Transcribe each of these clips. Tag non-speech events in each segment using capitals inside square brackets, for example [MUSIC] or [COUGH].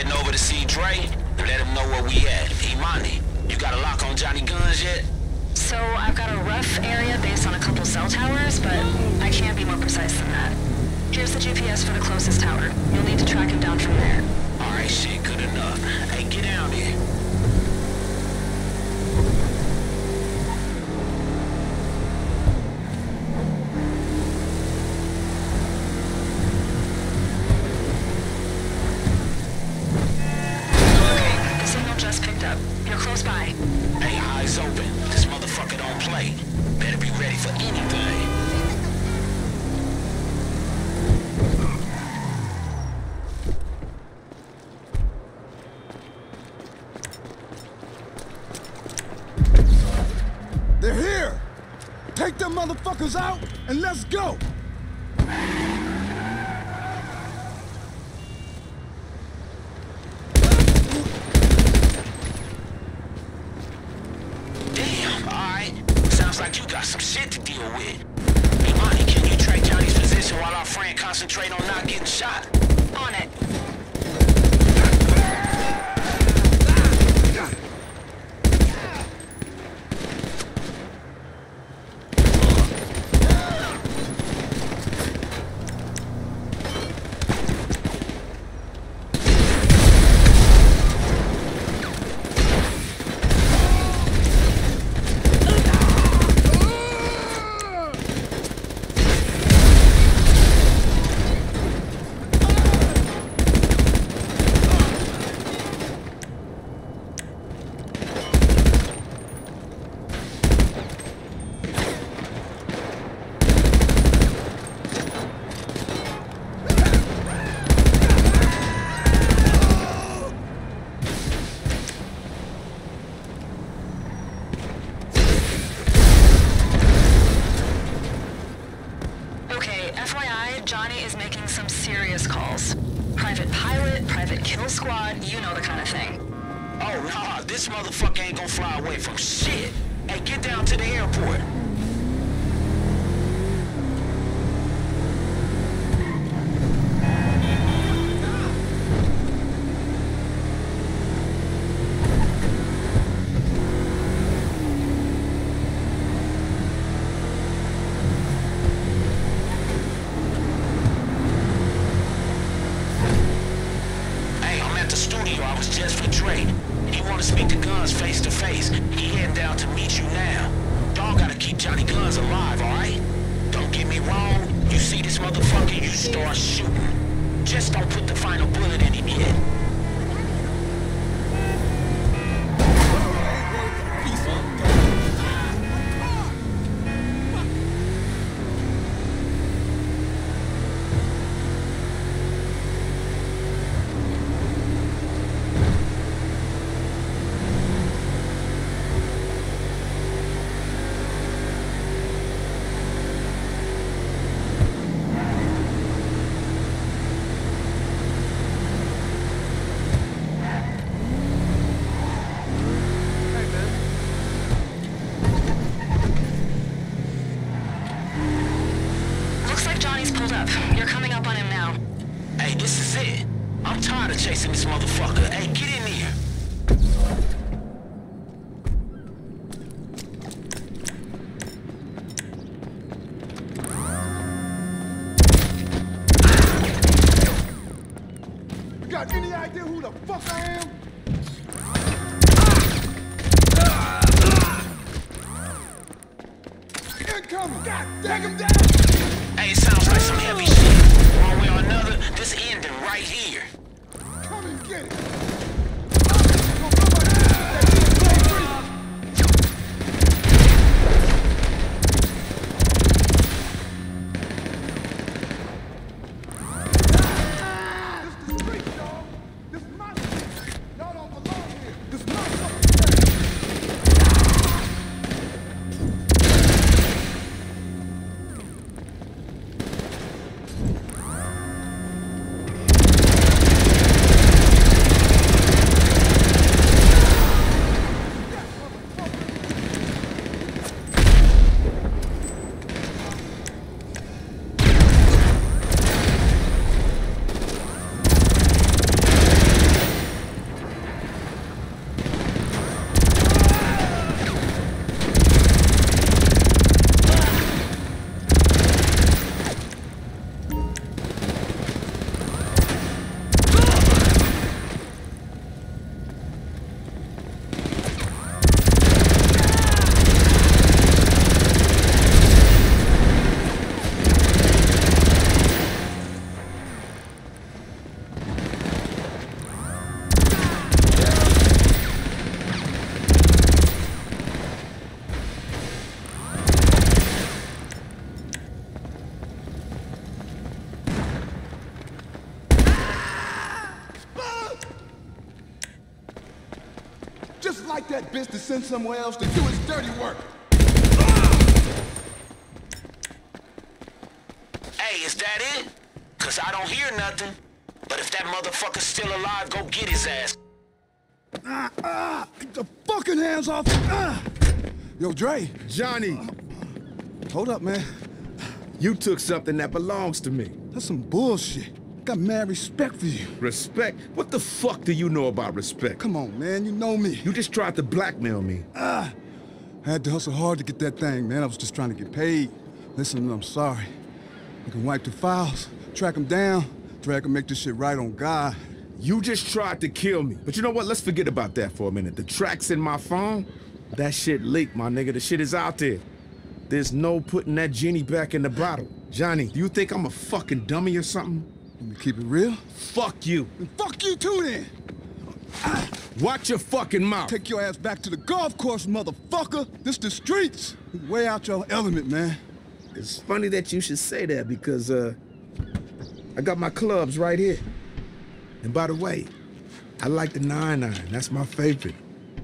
heading over to see Dre. Let him know where we at. Imani, you got a lock on Johnny Guns yet? So I've got a rough area based on a couple cell towers, but I can't be more precise than that. Here's the GPS for the closest tower. You'll need to track him down from there. Alright, shit. Take them motherfuckers out and let's go! Take him down. Send somewhere else to do his dirty work. Hey, is that it? Cause I don't hear nothing. But if that motherfucker's still alive, go get his ass. Ah, ah, get the fucking hands off. Ah. Yo, Dre. Johnny, Hold up, man. you took something that belongs to me. That's some bullshit. I got mad respect for you. Respect? What the fuck do you know about respect? Come on, man. You know me. You just tried to blackmail me. Ah, I had to hustle hard to get that thing, man. I was just trying to get paid. Listen, I'm sorry. You can wipe the files, track them down, drag and make this shit right on God. You just tried to kill me. But you know what? Let's forget about that for a minute. The tracks in my phone, that shit leaked, my nigga. The shit is out there. There's no putting that genie back in the bottle. Johnny, do you think I'm a fucking dummy or something? Let me keep it real. Fuck you. And fuck you too, then. Watch your fucking mouth. Take your ass back to the golf course, motherfucker. This the streets. Way out your element, man. It's funny that you should say that because, uh, I got my clubs right here. And by the way, I like the 9-9. That's my favorite.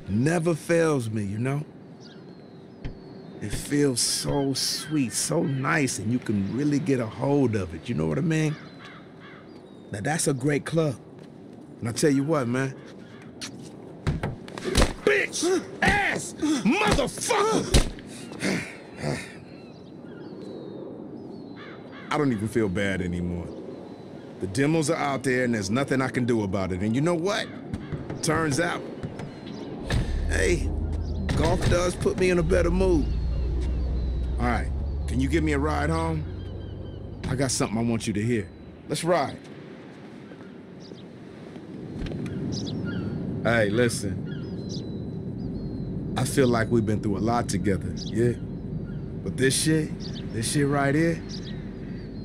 Never fails me, you know? It feels so sweet, so nice, and you can really get a hold of it. You know what I mean? Now, that's a great club. And I tell you what, man. Bitch! Ass! Motherfucker! [SIGHS] I don't even feel bad anymore. The demos are out there and there's nothing I can do about it. And you know what? Turns out, hey, golf does put me in a better mood. All right, can you give me a ride home? I got something I want you to hear. Let's ride. Hey, listen. I feel like we've been through a lot together, yeah? But this shit, this shit right here,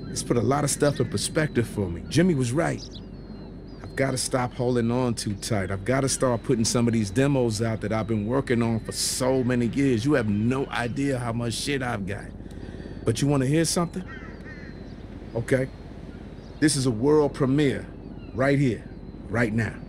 it's put a lot of stuff in perspective for me. Jimmy was right. I've got to stop holding on too tight. I've got to start putting some of these demos out that I've been working on for so many years. You have no idea how much shit I've got. But you want to hear something? Okay. This is a world premiere right here, right now.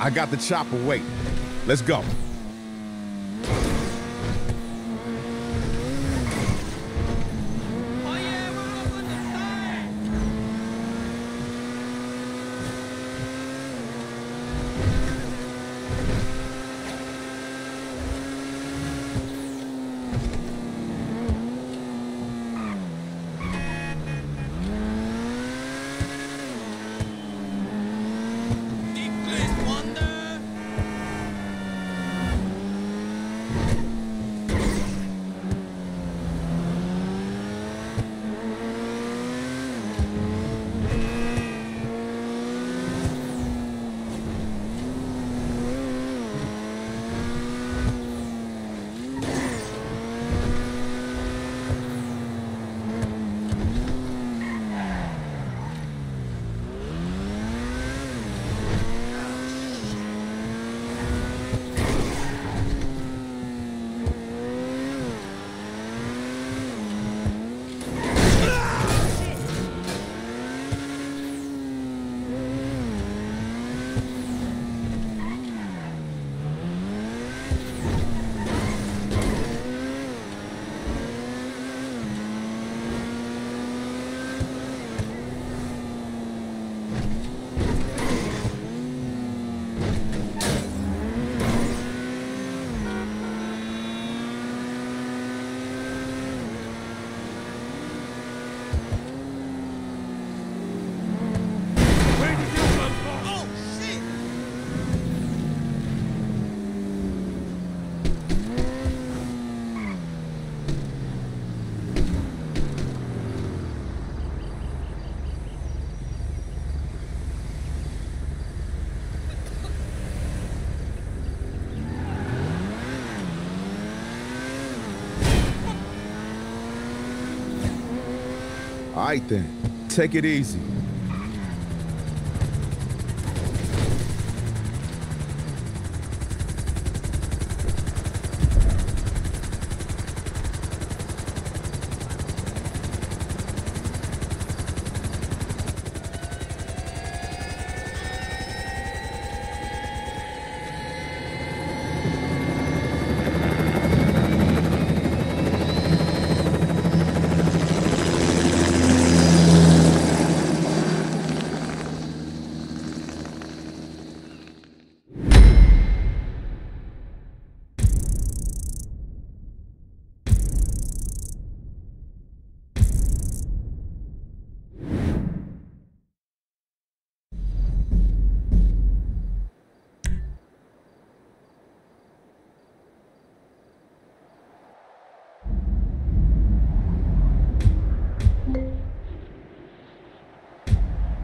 I got the chopper waiting. Let's go. Right then, take it easy.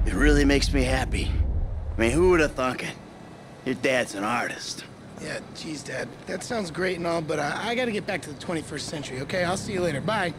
It really makes me happy. I mean, who would have thunk it? Your dad's an artist. Yeah, geez, Dad. That sounds great and all, but uh, I gotta get back to the 21st century, okay? I'll see you later. Bye.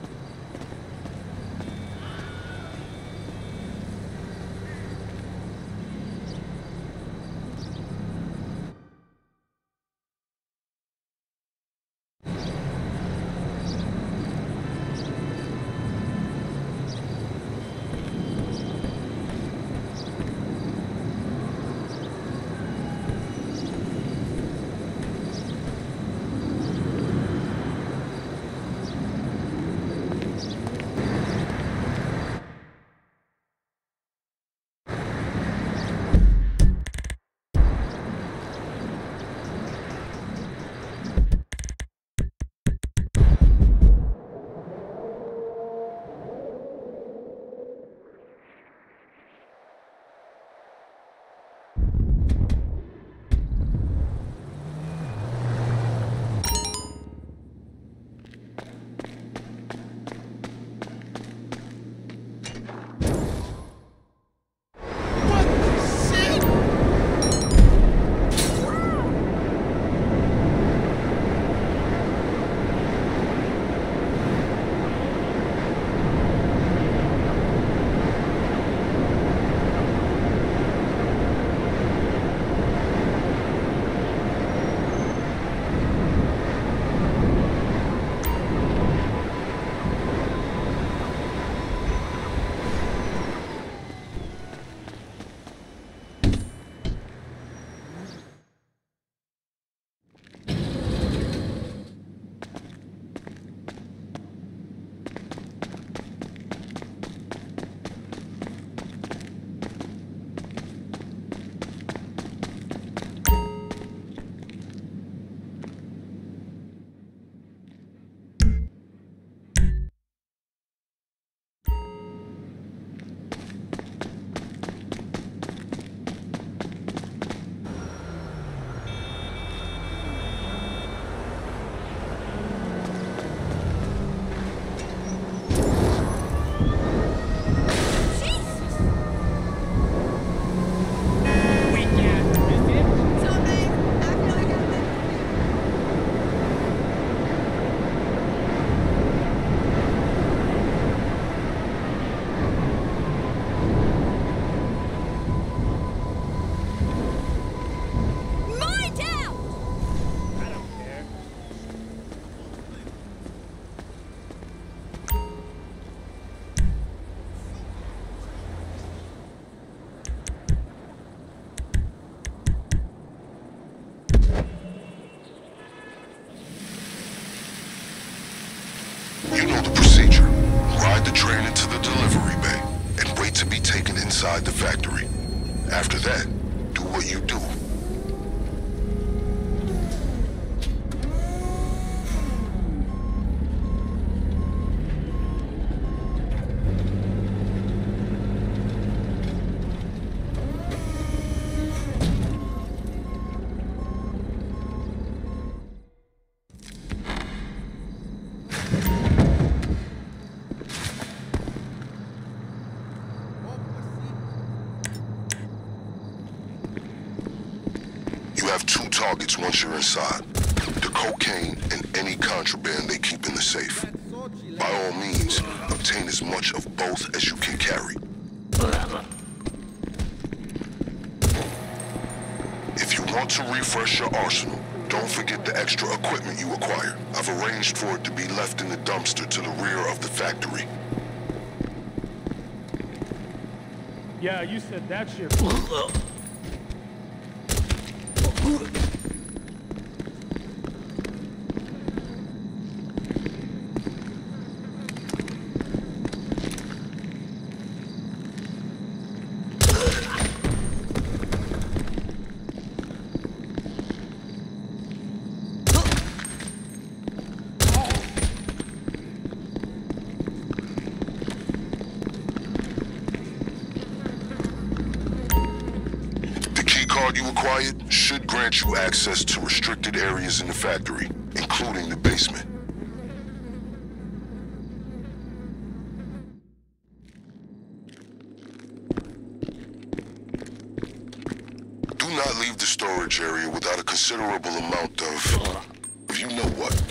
You have two targets once you're inside. The cocaine and any contraband they keep in the safe. By all means, obtain as much of both as you can carry. If you want to refresh your arsenal, don't forget the extra equipment you acquired. I've arranged for it to be left in the dumpster to the rear of the factory. Yeah, you said that shit. Key card you acquired should grant you access to restricted areas in the factory, including the basement. Do not leave the storage area without a considerable amount of... You know what?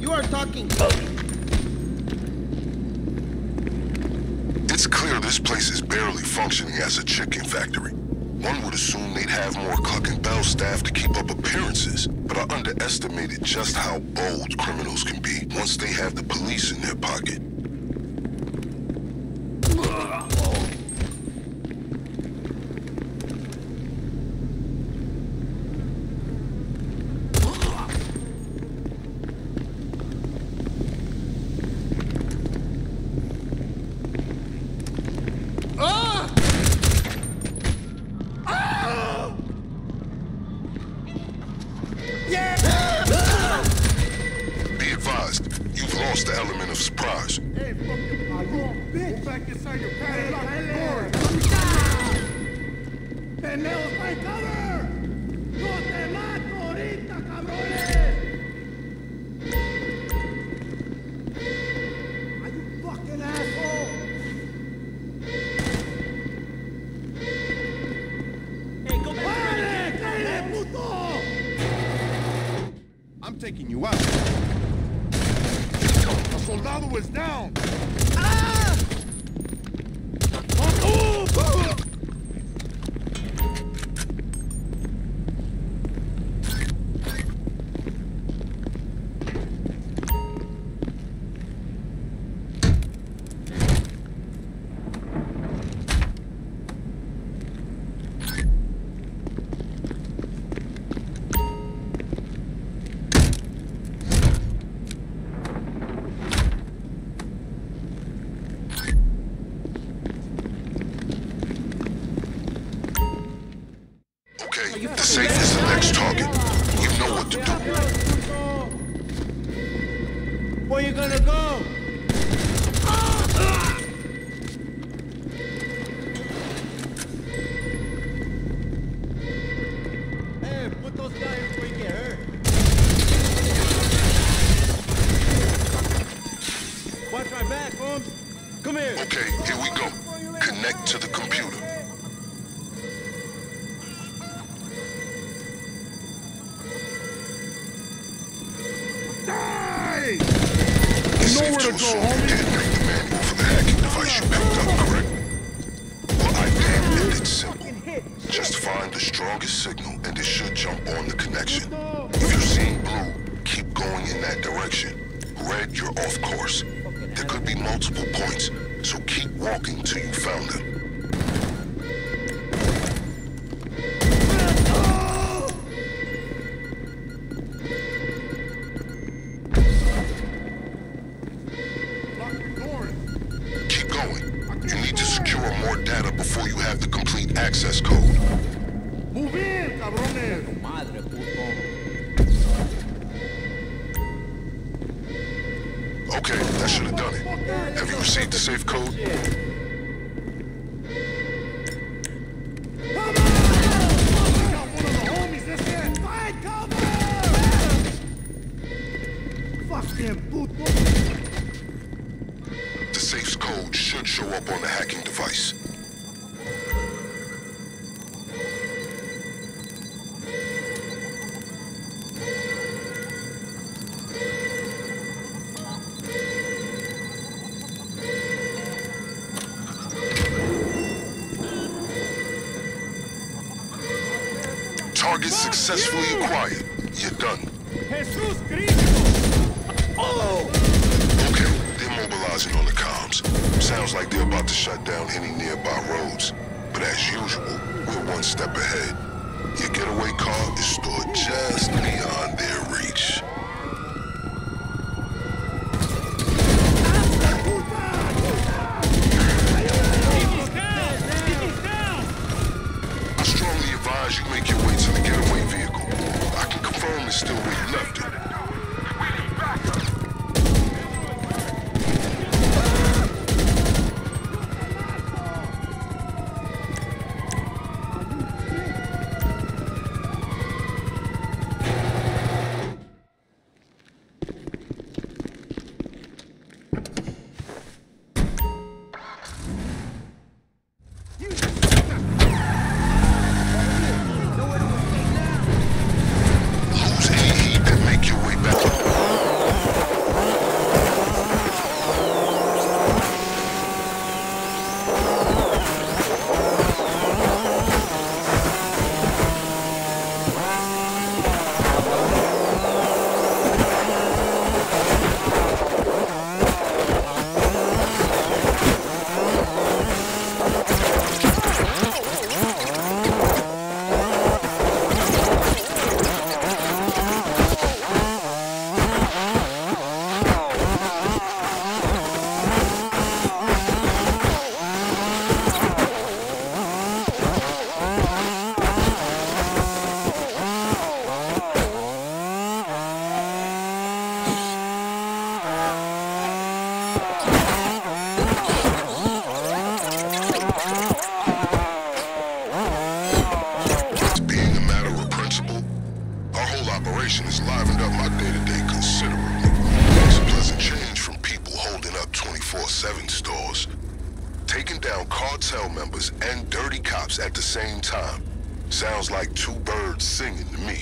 You are talking. It's clear this place is barely functioning as a chicken factory. One would assume they'd have more Cluckin Bell staff to keep up appearances, but I underestimated just how bold criminals can be once they have the police in their pocket. Back inside your padlock door. ¡Pendejos, by cover! ¡No te mato ahorita, cabrones! Are you fucking asshole? Hey, go back! ¡Órale, puto! I'm taking you out. A soldado is down. Strongest signal and it should jump on the connection. If you're seeing blue, keep going in that direction. Red, you're off course. There could be multiple points, so keep walking till you found them. The safe's code should show up on the hacking device. Target successfully any nearby roads. But as usual, we're one step ahead. Your getaway Taking down cartel members and dirty cops at the same time. Sounds like two birds singing to me.